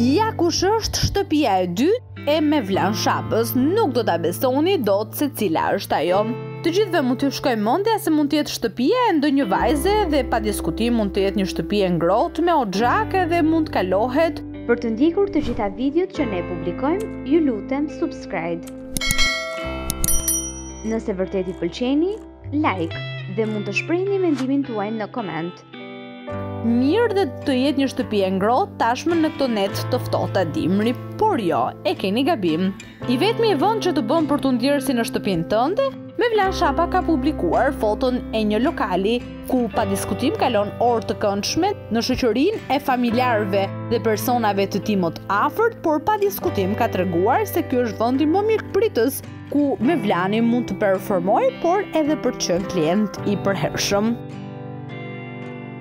Ja kush është shtëpia e dytë e Mevlan Shabës, nuk do ta besoni dot se cila është ajo. Të gjithëve mund t'ju shkojë mendja se mund të jetë shtëpia e ndonjë vajze dhe pa diskutim mund të jetë një shtëpi e ngrohtë me oxhak edhe mund të kalohet Për të ndjekur të gjitha videot që ne publikojmë, ju lutem subscribe. Nëse vërtet i pëlqeni, like dhe mund të shprehni mendimin tuaj në koment. Mirë dhe të jetë një shtëpi e ngrohtë tashmë në këto net të ftohta dimri, por jo, e keni gabim. I vetmi vend që të bën për t'u ndjerë si në shtëpinë tënde, Mevlan Shaba ka publikuar foton e një lokali ku pa diskutim kalon orë të këndshme në shoqërinë e familjarëve dhe personave të tij më të afërt, por pa diskutim ka treguar se ky është vendi më mirëpritës ku Mevlani mund të performojë, por edhe për të qenë klient i përhershëm.